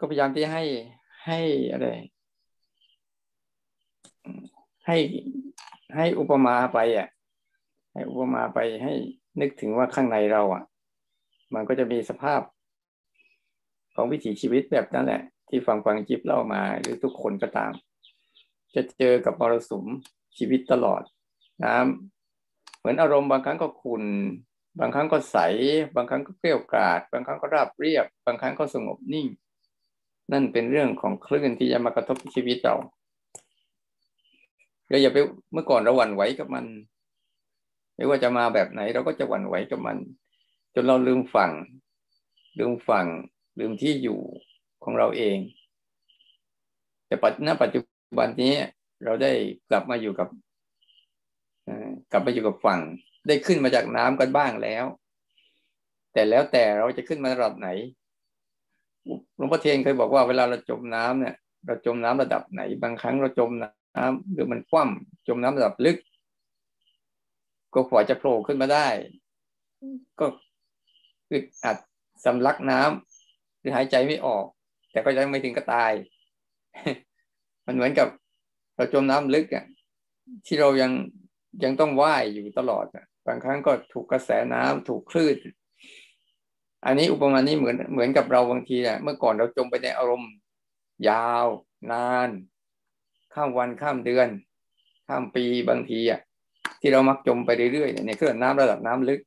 ก็พยายามที่ให้ให้อะไร ให้ให้อุปมาไปอะ ให้อุปมาไปให้นึกถึงว่าข้างในเราอะ มันก็จะมีสภาพของวิถีชีวิตแบบนั้นแหละ ที่ฟังฟังจิบเล่ามาหรือทุกคนก็ตาม จะเจอกับมรสุมชีวิตตลอดนะเหมือนอารมณ์บางครั้งก็ขุนบางครั้งก็ใส บางครั้งก็เกลี้ยวกราดบางครั้งก็ราบเรียบ บางครั้งก็สงบนิ่ง นั่นเป็นเรื่องของคลื่นที่จะมากระทบชีวิตเราเราอย่าไปเมื่อก่อนเราหวั่นไหวกับมัน ไม่ว่าจะมาแบบไหน เราก็จะหวั่นไหวกับมัน จนเราลืมฝั่ง ลืมฝั่ง ลืมที่อยู่ของเราเอง แต่ปัจจุปัจจุบันนี้เราได้กลับมาอยู่กับกลับมาอยู่กับฝั่ง ได้ขึ้นมาจากน้ำกันบ้างแล้ว แต่แล้วแต่เราจะขึ้นมาระดับไหน หลวงพ่อเทียนเคยบอกว่าเวลาเราจมน้ำเนี่ย เราจมน้ำระดับไหน บางครั้งเราจมน้ำหรือมันคว่ำจมน้ำระดับลึก ก็ขวาจะโผล่ขึ้นมาได้ ก็อึดอัดสำลักน้ำหรือหายใจไม่ออก แต่ก็ยังไม่ถึงก็ตาย มันเหมือนกับ เราจมน้ำลึกอะที่เรายังยังต้องว่ายอยู่ตลอดอะบางครั้งก็ถูกกระแสน้ำถูกคลื่น อันนี้อุปมานี้เหมือนเหมือนกับเราบางทีอะเมื่อก่อนเราจมไปในอารมณ์ ยาว นาน ข้ามวันข้ามเดือน ข้ามปีบางทีอะที่เรามักจมไปเรื่อยๆเนี่ยเครื่องน้ำระดับน้ำลึก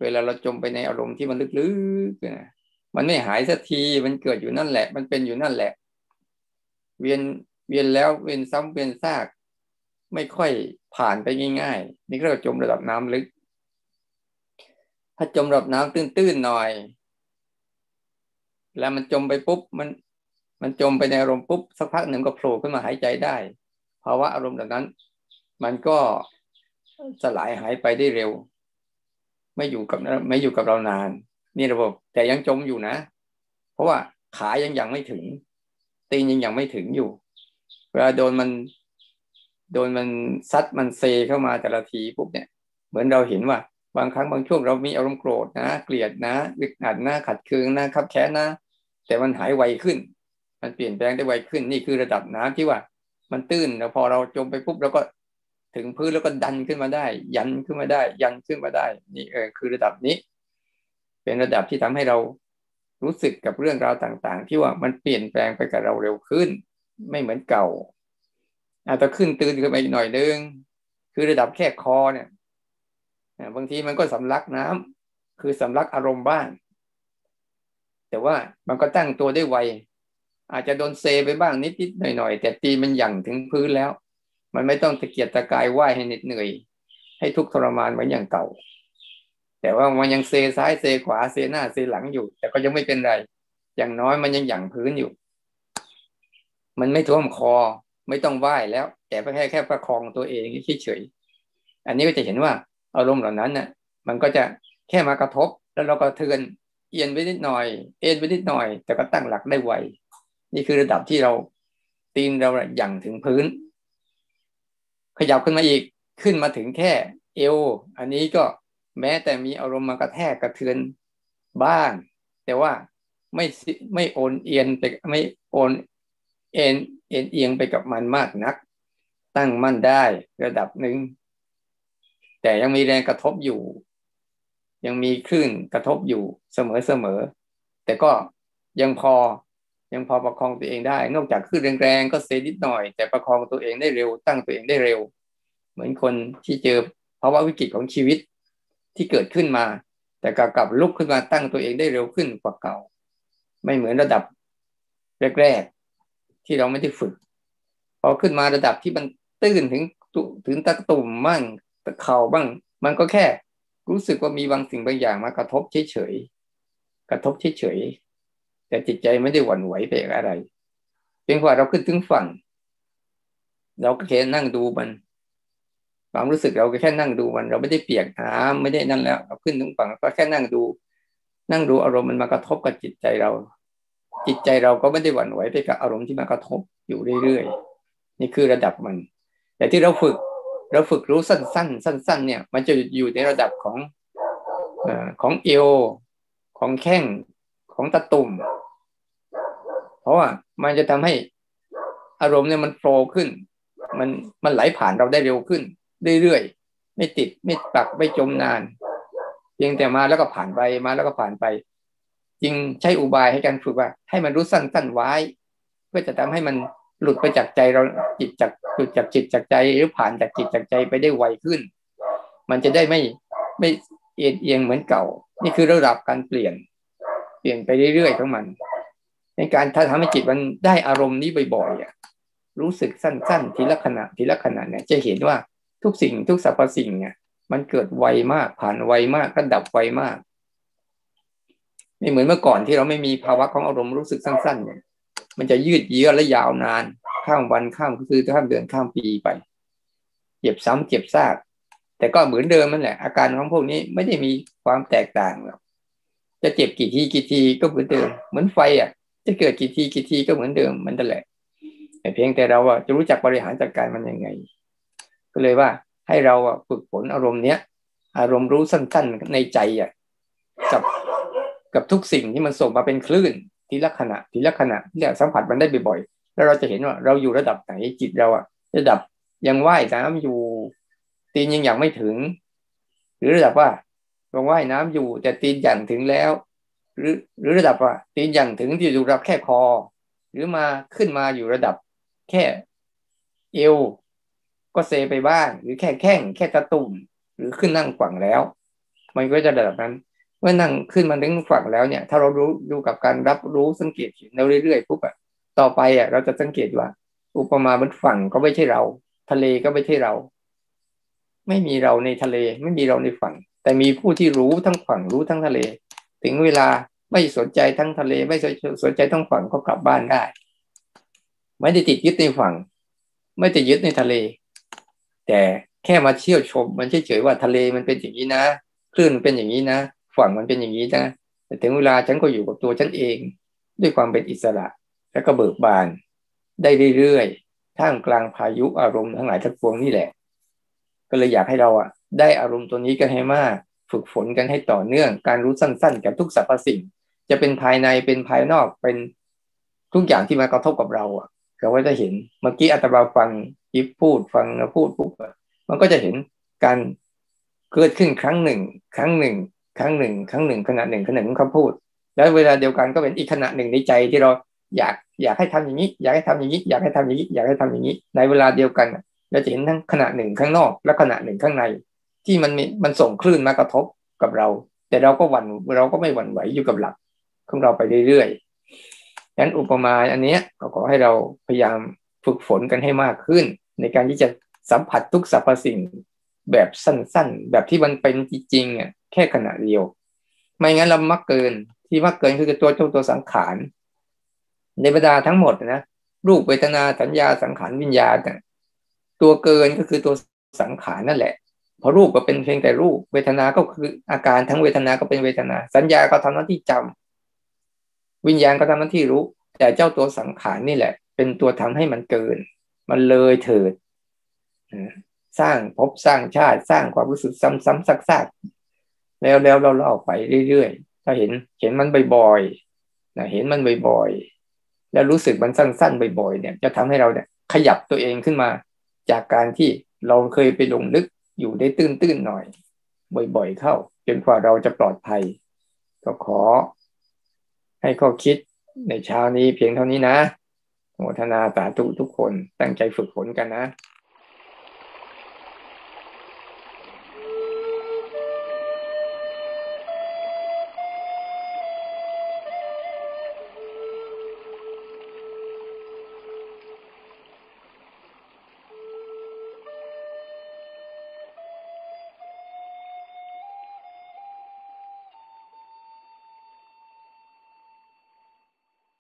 เวลาเราจมไปในอารมณ์ที่มันลึกๆนะมันไม่หายสักทีมันเกิดอยู่นั่นแหละ มันเป็นอยู่นั่นแหละ เวียนเวียนแล้วเวียนซ้ำเวียนซาก ไม่ค่อยผ่านไปง่ายๆนี่ก็จมระดับน้ำลึก ถ้าจมระดับน้ำตื้นๆหน่อย แล้วมันจมไปปุ๊บมัน มันจมไปในอารมณ์ปุ๊บสักพักหนึ่งก็โผล่ขึ้นมาหายใจได้ภาวะอารมณ์แบบนั้น มันก็สลายหายไปได้เร็ว ไม่อยู่กับไม่อยู่กับเรานาน นี่ระบบ แต่ยังจมอยู่นะ เพราะว่าขายังยังไม่ถึง ตีนยังยังไม่ถึงอยู่ เวลาโดนมัน โดนมันซัดมันเซเข้ามาแต่ละทีปุ๊บเนี่ย เหมือนเราเห็นว่า บางครั้งบางช่วงเรามีอารมณ์โกรธนะ เกลียดนะอึดอัดนะขัดเคืองนะขับแค้นนะ แต่มันหายไวขึ้น มันเปลี่ยนแปลงได้ไวขึ้นนี่คือระดับน้ำที่ว่า มันตื้นแล้วพอเราจมไปปุ๊บเราก็ถึงพื้นแล้วก็ดันขึ้นมาได้ ยันขึ้นมาได้ ยันขึ้นมาได้ นี่เออคือระดับนี้ เป็นระดับที่ทำให้เรารู้สึกกับเรื่องราวต่าง ๆ ที่ว่ามันเปลี่ยนแปลงไปกับเราเร็วขึ้น ไม่เหมือนเก่าอาจจะขึ้นตื่นขึ้นไปหน่อยนึงคือระดับแค่คอเนี่ย บางทีมันก็สำลักน้ำคือสำลักอารมณ์บ้าง แต่ว่ามันก็ตั้งตัวได้ไว อาจจะโดนเซไปบ้างนิดๆหน่อยๆ แต่ตีมันหยั่งถึงพื้นแล้ว มันไม่ต้องตะเกียกตะกายไหวให้เหน็ดเหนื่อย ให้ทุกทรมานเหมือนอย่างเก่า แต่ว่ามันยังเซซ้ายเซขวาเซหน้าเซหลังอยู่ แต่ก็ยังไม่เป็นไร อย่างน้อยมันยังหยั่งพื้นอยู่ มันไม่ท่วมคอไม่ต้องไหวแล้ว แต่แค่แค่ประคองตัวเองเฉยๆอันนี้ก็จะเห็นว่า อารมณ์เหล่านั้นน่ะมันก็จะแค่มากระทบ แล้วเราก็เทือนเอียนไปนิดหน่อย เอ็นไปนิดหน่อย แต่ก็ตั้งหลักได้ไวนี่คือระดับที่เราตีนเราหยั่งถึงพื้น ขยับขึ้นมาอีกขึ้นมาถึงแค่เอว อันนี้ก็แม้แต่มีอารมณ์มากระแทกกระเทือนบ้าง แต่ว่าไม่ไม่โอนเอียนไปไม่โอนเอ็นเอ็นเอียงไปกับมันมากนัก ตั้งมั่นได้ระดับหนึ่ง แต่ยังมีแรงกระทบอยู่ ยังมีคลื่นกระทบอยู่เสมอเสมอ แต่ก็ยังพอยังพอประคองตัวเองได้ นอกจากคลื่นแรงๆก็เซนิดหน่อย แต่ประคองตัวเองได้เร็ว ตั้งตัวเองได้เร็ว เหมือนคนที่เจอภาวะวิกฤตของชีวิตที่เกิดขึ้นมา แต่กลับกลับลุกขึ้นมาตั้งตัวเองได้เร็วขึ้นกว่าเก่า ไม่เหมือนระดับแรกๆที่เราไม่ได้ฝึกพอขึ้นมาระดับที่มันตื้นถึงถึงตะตุ่มบ้าง เข่าบ้าง มันก็แค่รู้สึกว่ามีบางสิ่งบางอย่างมากระทบเฉยๆกระทบเฉยๆแต่จิตใจไม่ได้หวั่นไหวไปอะไรเพียงว่าเราขึ้นถึงฝั่ง เราก็แค่นั่งดูมันความรู้สึกเราก็แค่นั่งดูมัน เราไม่ได้เปียกน้ำไม่ได้นั่นแล้วเราขึ้นถึงฝั่งก็แค่นั่งดู นั่งดูอารมณ์มันมากระทบกับจิตใจเรา จิตใจเราก็ไม่ได้หวั่นไหวไปกับอารมณ์ที่มากระทบอยู่เรื่อยๆนี่คือระดับมัน แต่ที่เราฝึก เราฝึกรู้สั้นๆ สั้น ๆ เนี่ย มันจะอยู่ในระดับของอของเอว ของแข้ง ของตะตุ่ม เพราะว่ามันจะทำให้อารมณ์เนี่ยมันโฟล์ขึ้น มันมันไหลผ่านเราได้เร็วขึ้น เรื่อยๆ ไม่ติดไม่ปักไม่จมนาน เพียงแต่มาแล้วก็ผ่านไปมาแล้วก็ผ่านไป จึงใช้อุบายให้การฝึกว่า ให้มันรู้สั้นๆไว้ เพื่อจะทำให้มัน หลุดไปจากใจเราจิตจากหลุดจากจิตจากใจหรือผ่านจากจิตจากใจไปได้ไวขึ้น มันจะได้ไม่ไม่เอียงเอียงเหมือนเก่า นี่คือระดับการเปลี่ยน เปลี่ยนไปเรื่อยๆของมัน ในการถ้าทำให้จิตมันได้อารมณ์นี้บ่อยๆอะรู้สึกสั้นๆ ทีละขณะทีละขณะเนี่ยจะเห็นว่าทุกสิ่งทุกสรรพสิ่งเนี่ยมันเกิดไวมากผ่านไวมากก็ดับไวมากไม่เหมือนเมื่อก่อนที่เราไม่มีภาวะของอารมณ์รู้สึกสั้นๆเนี่ย มันจะยืดเยื้อและยาวนาน ข้ามวันข้ามคือข้ามเดือนข้ามปีไป เจ็บซ้ำเจ็บซาก แต่ก็เหมือนเดิมนั่นแหละ อาการของพวกนี้ไม่ได้มีความแตกต่างหรอกจะเจ็บกี่ทีกี่ทีก็เหมือนเดิม เหมือนไฟอะ จะเกิดกี่ทีกี่ทีก็เหมือนเดิมมันนั่นแหละแต่เพียงแต่เราอะจะรู้จักบริหารจัดการมันยังไง ก็เลยว่าให้เราอะฝึกฝนอารมณ์เนี้ย อารมณ์รู้สั้นๆในใจอะกับกับทุกสิ่งที่มันส่งมาเป็นคลื่น ทีละขณะทีละขณะที่เราสัมผัสมันได้บ่อยๆแล้วเราจะเห็นว่าเราอยู่ระดับไหนจิตเราอะระดับยังว่ายน้ำอยู่ ตีนยังอย่างไม่ถึง หรือระดับว่าลงว่ายน้ำอยู่แต่ตีนอย่างถึงแล้ว หรือหรือระดับว่าตีนอย่างถึงที่อยู่ระดับแค่คอ หรือมาขึ้นมาอยู่ระดับแค่เอวก็เซไปบ้าง หรือแค่แข้งแค่ตะตุ่มหรือขึ้นนั่งฝั่างแล้ว มันก็จะระดับนั้น เมื่อนั่งขึ้นมาถึงฝั่งแล้วเนี่ย ถ้าเรารู้ดูกับการรับรู้สังเกตเห็นเรื่อยๆปุ๊บอะต่อไปอะเราจะสังเกตว่า อุปมาบนฝั่งก็ไม่ใช่เรา ทะเลก็ไม่ใช่เรา ไม่มีเราในทะเล ไม่มีเราในฝั่ง แต่มีผู้ที่รู้ทั้งฝั่งรู้ทั้งทะเล ถึงเวลาไม่สนใจทั้งทะเล ไม่สนใจทั้งฝั่งก็กลับบ้านได้ ไม่ได้ติดยึดในฝั่ง ไม่ได้ยึดในทะเล แต่แค่มาเที่ยวชม มันเฉยๆว่าทะเลมันเป็นอย่างนี้นะคลื่นเป็นอย่างนี้นะ ฝั่งมันเป็นอย่างนี้นะแต่ถึงเวลาฉันก็อยู่กับตัวฉันเอง ด้วยความเป็นอิสระ และก็เบิกบาน ได้เรื่อยๆท่ามกลางพายุอารมณ์ทั้งหลายทั้งปวงนี่แหละ ก็เลยอยากให้เราอะ ได้อารมณ์ตัวนี้กันให้มาก ฝึกฝนกันให้ต่อเนื่อง การรู้สั้นๆ กับทุกสรรพสิ่ง จะเป็นภายในเป็นภายนอกเป็นทุกอย่างที่มากระทบกับเราอะเราก็จะเห็นเมื่อกี้อัตราฟังยิบพูดฟังแล้วพูดปุ๊บมันก็จะเห็นการเกิดขึ้นครั้งหนึ่ง ครั้งหนึ่ง ครั้งหนึ่งครั้งหนึ่งขณะหนึ่งขณะหนึ่งคำพูด แล้วเวลาเดียวกันก็เป็นอีกขณะหนึ่งในใจที่เราอยากอยากให้ทำอย่างนี้ อยากให้ทำอย่างนี้ อยากให้ทำอย่างนี้ อยากให้ทำอย่างนี้ ในเวลาเดียวกันเราจะเห็นทั้งขณะหนึ่งข้างนอก และขณะหนึ่งข้างใน ที่มันมันส่งคลื่นมากระทบกับเรา แต่เราก็หวั่นเราก็ไม่หวั่นไหวอยู่กับหลักของเราไปเรื่อยๆนั้นอุปมาอันนี้ก็ขอให้เราพยายามฝึกฝนกันให้มากขึ้น ในการที่จะสัมผัสทุกสรรพสิ่งแบบสั้นๆ แบบที่มันเป็นจริงๆอะ แค่ขณะเดียว ไม่งั้นเรามักเกิน ที่มักเกินคือตัวเจ้าตัวสังขาร ในบรรดาทั้งหมดนะรูปเวทนาสัญญาสังขารวิญญาณตัวเกินก็คือตัวสังขารนั่นแหละพอรูปก็เป็นเพียงแต่รูป เวทนาก็คืออาการทั้งเวทนาก็เป็นเวทนา สัญญาก็ทำหน้าที่จำวิญญาณก็ทำหน้าที่รู้ แต่เจ้าตัวสังขารนี่แหละ เป็นตัวทำให้มันเกิน มันเลยเถิดสร้างพบสร้างชาติสร้างความรู้สึกซ้ำๆซักๆ แล้วแล้วเราเล่าไปเรื่อยๆถ้าเห็นเห็นมันบ่อยๆนะเห็นมันบ่อยๆแล้วรู้สึกมันสั้นๆบ่อยๆเนี่ย จะทำให้เราเนี่ยขยับตัวเองขึ้นมา จากการที่เราเคยไปลงลึกอยู่ได้ตื้นๆหน่อย บ่อยๆเข้าจนกว่าเราจะปลอดภัย ก็ขอ ให้ข้อคิดในเช้านี้เพียงเท่านี้นะโมทนาสาธุทุกคนตั้งใจฝึกฝนกันนะ